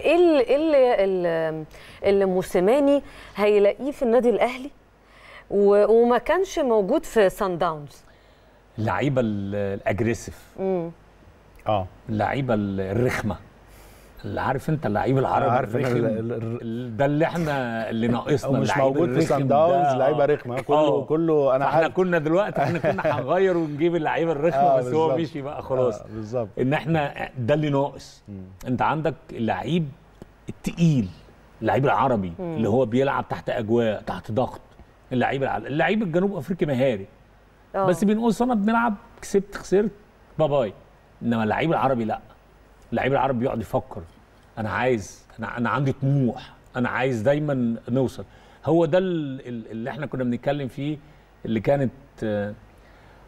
إيه اللي إيه اللي, موسيماني هيلاقيه في النادي الأهلي وما كانش موجود في سان داونز اللعيبة ال- الاجريسيف آه اللعيبة ال- الرخمة. اللي عارف انت اللعيب العربي عارف الرخم ال- ال- ال- ده اللي إحنا اللي ناقصنا مش موجود في سان. داونز لعيبة آه. رخمة كله آه. كله أنا عارف كنا دلوقتي إحنا كنا هنغير ونجيب اللعيبه الرخمة آه، بس هو بالظبط. مشي بقى خلاص آه، بالظبط إن إحنا ده اللي ناقص أنت عندك اللعيب التقيل اللعيب العربي اللي هو بيلعب تحت أجواء تحت ضغط اللعيب الع- اللعيب الجنوب أفريقي مهاري آه. بس بنقول أنا بنلعب كسبت خسرت باي باي إنما اللعيب العربي لا اللعيب العربي بيقعد يفكر أنا عايز أنا أنا عندي طموح أنا عايز دايما نوصل. هو ده ال- ال- اللي إحنا كنا بنتكلم فيه اللي كانت آه،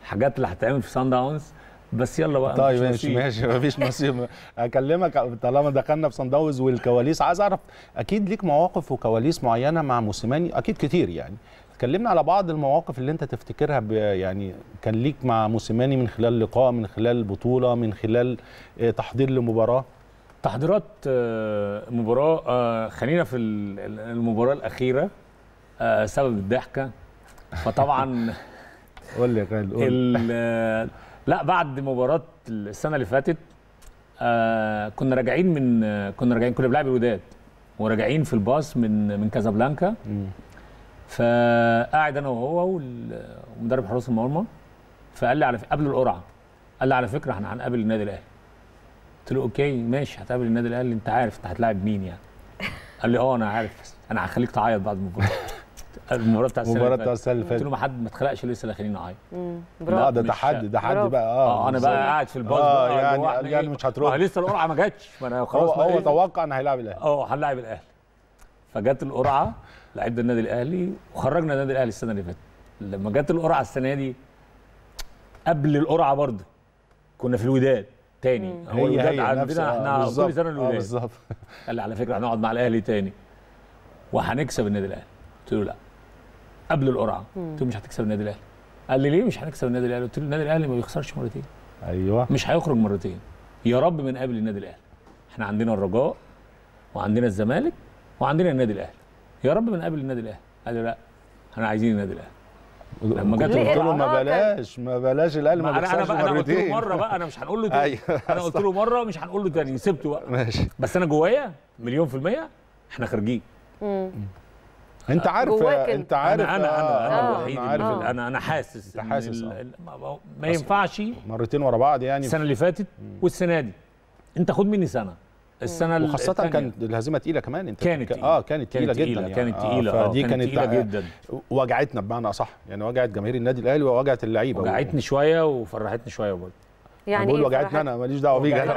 حاجات اللي هتتعمل في سان داونز بس يلا بقى طيب ماشي. ماشي مفيش نصيب. أكلمك طالما دخلنا في صن داونز والكواليس. عايز أعرف أكيد ليك مواقف وكواليس معينة مع موسيماني؟ أكيد كتير يعني. اتكلمنا على بعض المواقف اللي انت تفتكرها يعني كان ليك مع موسيماني من خلال لقاء من خلال بطولة من خلال آه، تحضير لمباراة؟ تحضيرات آه، مباراة آه، خلينا في ال- ال- المباراة الأخيرة آه، سبب الضحكة. فطبعا قول لي قول. لا بعد مباراة السنة اللي فاتت كنا راجعين من كنا راجعين كنا بنلعب الوداد وراجعين في الباص من من كازابلانكا. مم. فقاعد أنا وهو ومدرب حراس المرمى فقال لي على ف- قبل القرعة قال لي على فكرة إحنا هنقابل النادي الأهلي قلت له okay ماشي هتقابل النادي الأهلي أنت عارف أنت هتلاعب مين يعني قال لي آه أنا عارف أنا هخليك تعيط بعد المباراه المباراة بتاع السنة المباراة اللي بتاع فاتت السنة اللي قلت فاتت له ما حد ما اتخلقش لسه اللي خليني اعيط برافو ده تحدي ده حد. بقى آه آه أنا. بقى قاعد في الباص آه، بقى يعني- هو يعني؟ مش هتروح. لسه القرعة ما جاتش ما أنا هو خلاص هو إيه؟ توقع إن هيلاعب الأهلي آه هنلاعب الأهلي فجت القرعة لعبنا النادي الأهلي وخرجنا النادي الأهلي السنة اللي فاتت. لما جت القرعة السنة دي قبل القرعة برضه كنا في الوداد تاني. هو الوداد نفس- عندنا آه، إحنا. كل سنة آه الوداد بالظبط. قال لي على فكرة هنقعد مع الأهلي تاني. وهنكسب النادي الأهلي. قلت له لا. قبل القرعة. قلت له مش هتكسب النادي الأهلي. قال لي ليه مش هنكسب النادي الأهلي؟ قلت له النادي الأهلي ما بيخسرش مرتين. أيوه. مش هيخرج مرتين. يا رب من قبل النادي الأهلي. إحنا عندنا الرجاء وعندنا الزمالك وعندنا النادي الأهلي. يا رب من قبل النادي الأهلي. قال لي لا إحنا عايزين النادي الأهلي. لما جت قلت له ما بلاش ما بلاش الأهلي ما ما أنا بيخسرش بقى أنا قلت له مرة بقى أنا مش هنقول له تاني. أيوه. أنا قلت له مرة مش هنقول له تاني. سبته بقى. ماشي. بس أنا جوايا مليون في المية إحنا خارجين. امم أنت عارف أنت. عارف أنا أنا أنا. أنا الوحيد أنا عارف أنا أنا حاسس إن حاسس، آه. ما- ما ينفعش مرتين ورا بعض يعني. السنة اللي فاتت والسنة دي. أنت خد مني سنة. السنة وخاصة التانية. كانت الهزيمة تقيلة كمان انت كانت ك- تقيلة. آه كانت تقيلة كانت جدا تقيلة يعني كانت تقيلة آه آه فدي كانت تقيلة جدا وجعتنا بمعنى أصح يعني وجعت جماهير النادي الأهلي ووجعت اللعيبة وجعتني شوية وفرحتني شوية برضه يعني بقول إيه وجعتني؟ أنا ماليش دعوة بيك أنا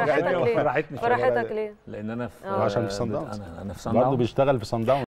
ليه؟ فرحتني شوية فرحتك ليه؟ لأن أنا في آه. عشان في صن داونز. أنا في صن برضه داونز بيشتغل في صن داونز